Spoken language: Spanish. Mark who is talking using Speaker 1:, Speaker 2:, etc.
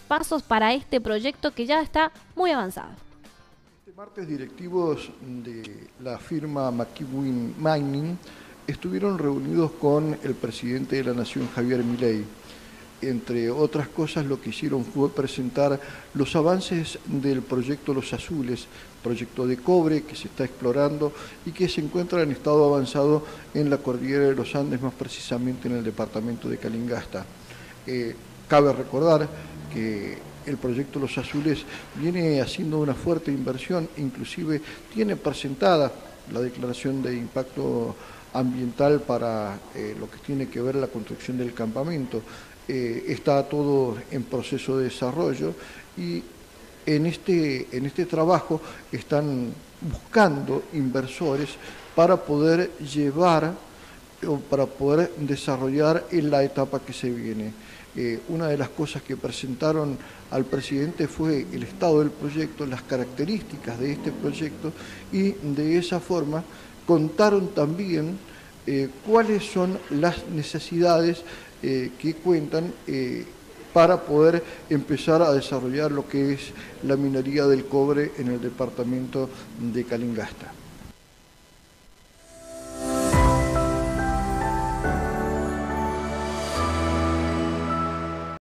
Speaker 1: pasos para este proyecto que ya está muy avanzado.
Speaker 2: Este martes directivos de la firma McKiwin Mining estuvieron reunidos con el presidente de la Nación, Javier Milei. Entre otras cosas, lo que hicieron fue presentar los avances del proyecto Los Azules, proyecto de cobre que se está explorando y que se encuentra en estado avanzado en la cordillera de los Andes, más precisamente en el departamento de Calingasta. Eh, cabe recordar que el proyecto Los Azules viene haciendo una fuerte inversión, inclusive tiene presentada la declaración de impacto ambiental para eh, lo que tiene que ver la construcción del campamento. Eh, está todo en proceso de desarrollo y en este, en este trabajo están buscando inversores para poder llevar para poder desarrollar en la etapa que se viene. Eh, una de las cosas que presentaron al presidente fue el estado del proyecto, las características de este proyecto y de esa forma contaron también eh, cuáles son las necesidades eh, que cuentan para poder empezar a desarrollar lo que es la minería del cobre en el departamento de Calingasta.